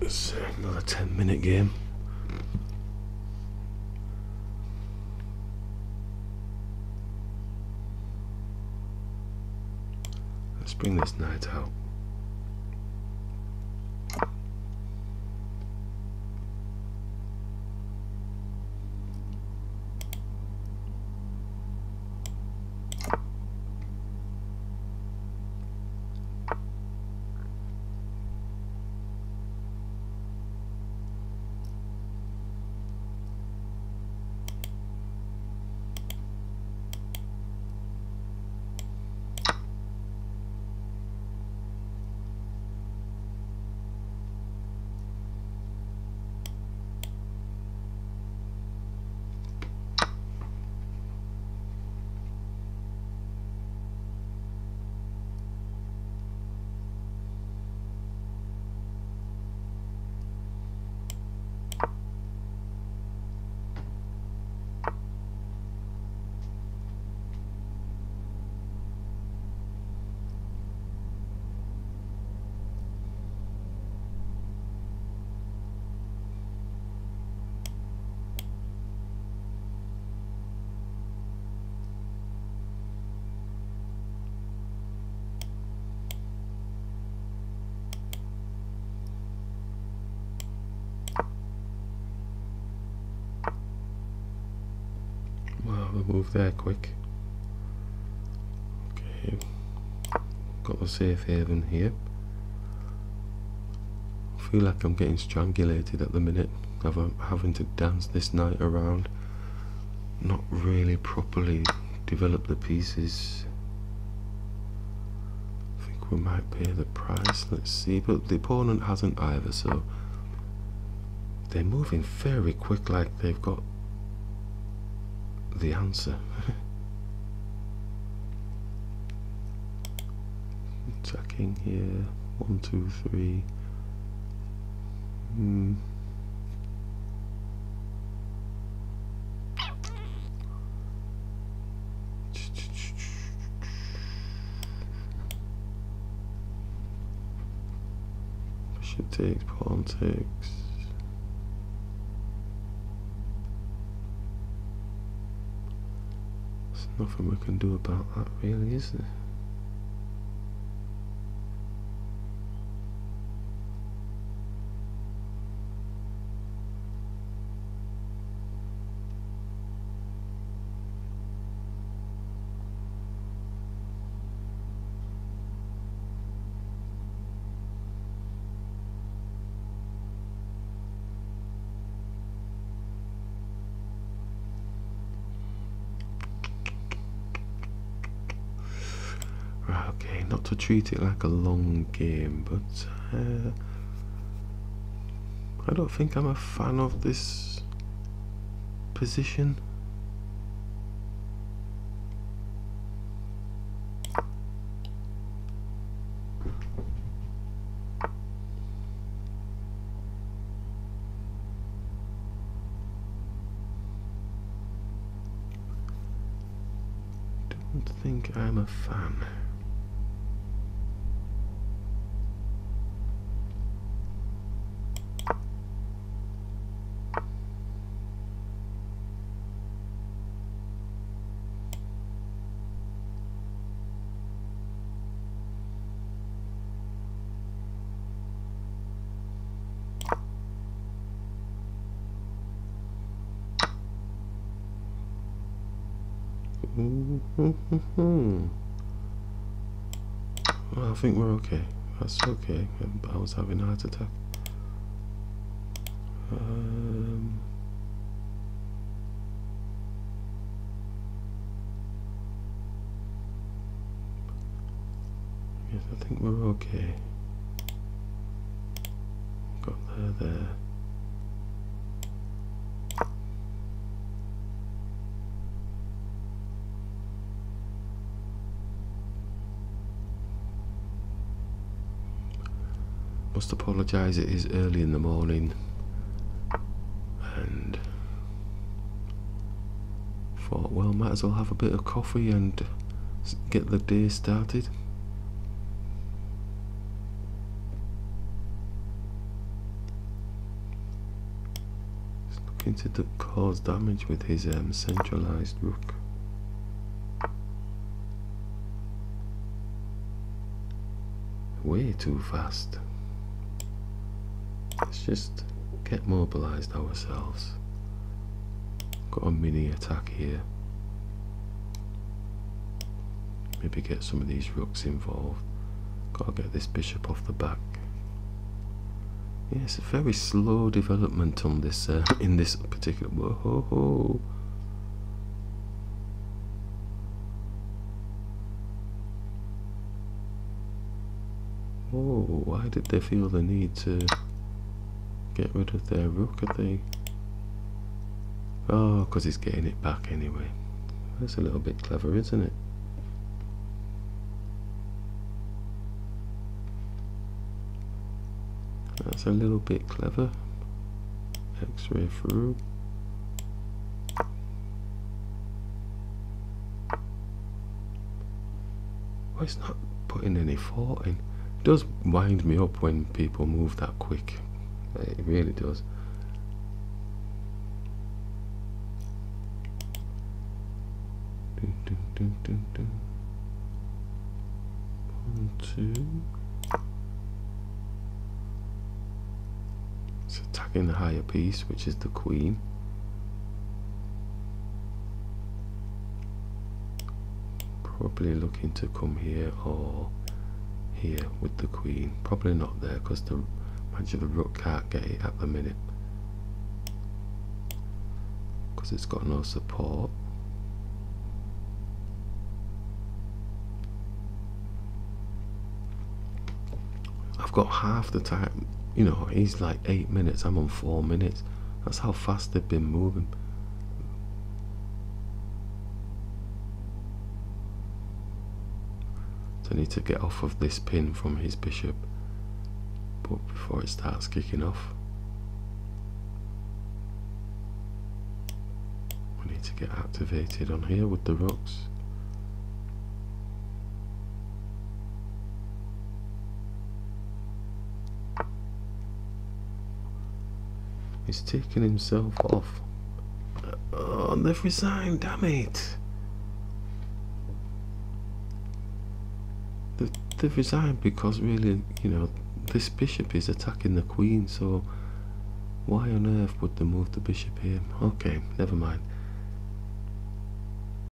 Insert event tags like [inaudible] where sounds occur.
It's uh, another 10 minute game. Let's bring this knight out. Move there quick. Okay, got the safe haven here. I feel like I'm getting strangulated at the minute, of having to dance this knight around. Not really properly develop the pieces. I think we might pay the price. Let's see, but the opponent hasn't either, so they're moving very quick, like they've got the answer. [laughs] Attacking here. One, two, three. Hmm. Takes, pawn takes. Nothing we can do about that really, is there? To treat it like a long game, but uh, I don't think I'm a fan of this position. Don't think I'm a fan. Well, I think we're okay. That's okay. I was having a heart attack. Um, yes, I think we're okay. Got there, there. Must apologise, it is early in the morning and thought, well, might as well have a bit of coffee and get the day started. looking to cause damage with his um, centralized rook. Way too fast. Let's just get mobilized ourselves. Got a mini attack here. Maybe get some of these rooks involved. Gotta get this bishop off the back. It's a very slow development on this uh, in this particular. Whoa, Oh, why did they feel the need to get rid of their rook? Are they? Oh, because he's getting it back anyway. That's a little bit clever, isn't it? That's a little bit clever. X-ray through. Well, it's not putting any thought in. It does wind me up when people move that quick. It really does. One, two. It's attacking the higher piece, which is the queen. Probably looking to come here or here with the queen. Probably not there because the imagine the rook can't get it at the minute because it's got no support. I've got half the time, you know, he's like eight minutes, I'm on four minutes. That's how fast they've been moving. So I need to get off of this pin from his bishop but before it starts kicking off. We need to get activated on here with the rocks. He's taking himself off. Oh, they've resigned, damn it. They've, they've resigned because really, you know, this bishop is attacking the queen, so why on earth would they move the bishop here? Okay, never mind.